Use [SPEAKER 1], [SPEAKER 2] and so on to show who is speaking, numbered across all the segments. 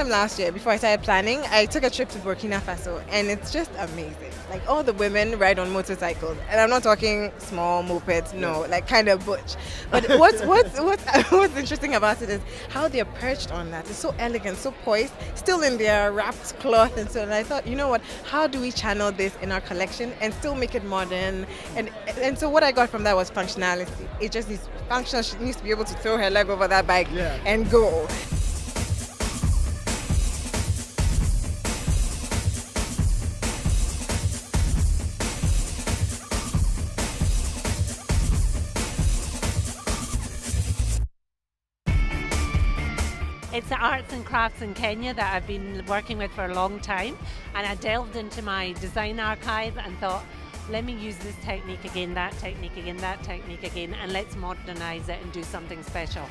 [SPEAKER 1] sometime last year, before I started planning, I took a trip to Burkina Faso, and it's just amazing. Like all the women ride on motorcycles, and I'm not talking small mopeds, no, like kind of butch. But what's what's what's what's interesting about it is how they're perched on that. It's so elegant, so poised, still in their wrapped cloth, and so. And I thought, you know what? How do we channel this in our collection and still make it modern? And and so what I got from that was functionality. It just needs functional. She needs to be able to throw her leg over that bike
[SPEAKER 2] Yeah.
[SPEAKER 1] and go.
[SPEAKER 3] It's the arts and crafts in Kenya that I've been working with for a long time, and I delved into my design archive and thought, let me use this technique again, that technique again, that technique again, and let's modernize it and do something special.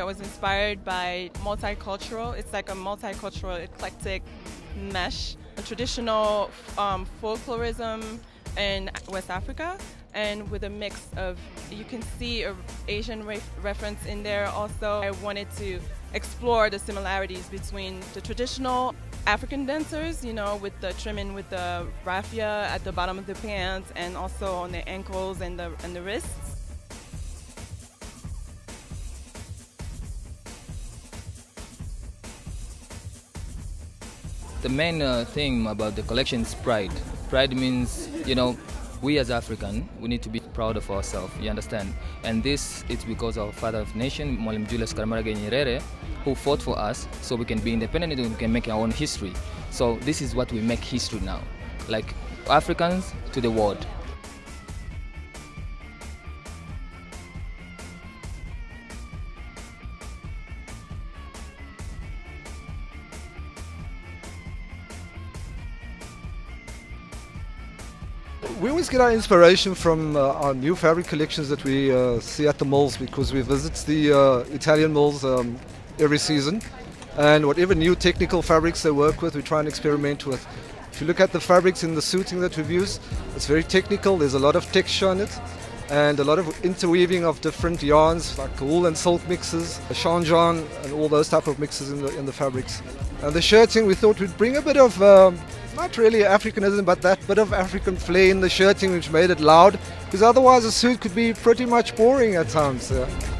[SPEAKER 4] I was inspired by multicultural. It's like a multicultural, eclectic mesh, traditional um, folklorism in West Africa, and with a mix of, you can see a Asian re- reference in there. Also, I wanted to explore the similarities between the traditional African dancers, you know, with the trimming with the raffia at the bottom of the pants, and also on the ankles and the and the wrists.
[SPEAKER 5] The main uh, thing about the collection is pride. Pride means, you know, we as African, we need to be proud of ourselves, you understand? And this is because our father of nation, Mwalimu Julius Kambarage Nyerere, who fought for us so we can be independent and we can make our own history. So this is what we make history now. Like Africans to the world.
[SPEAKER 2] We always get our inspiration from uh, our new fabric collections that we uh, see at the malls because we visit the uh, Italian malls um, every season. And whatever new technical fabrics they work with, we try and experiment with. If you look at the fabrics in the suiting that we've used, it's very technical. There's a lot of texture on it and a lot of interweaving of different yarns like wool and silk mixes, shanjan and all those type of mixes in the, in the fabrics. And the shirting, we thought we'd bring a bit of um, not really Africanism, but that bit of African flair in the shirting, which made it loud, because otherwise a suit could be pretty much boring at times. yeah.